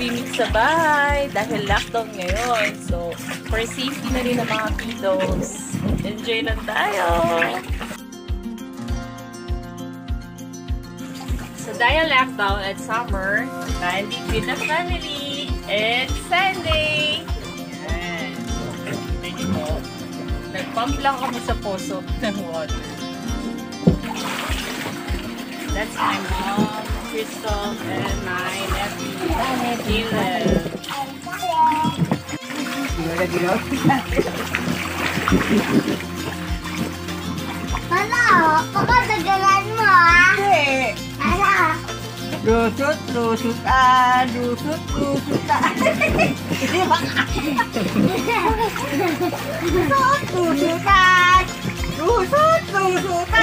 swimming sa bahay dahil lockdown ngayon. So, for safety na rin ng mga kiddos. Enjoy lang tayo! So, dahil lockdown at summer, bonding with the family. It's Sunday! Ayan. Tignan po. Nag-pump lang kami sa poso ng water. That's my mom, Crystal and my nephew Dylan. Gimana gila? Mana? Mo ah? Mana? Dusut, dusut, ah, dusut, dusut, ah. Dusut, dusut, ah, dusut, dusut,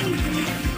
Bye.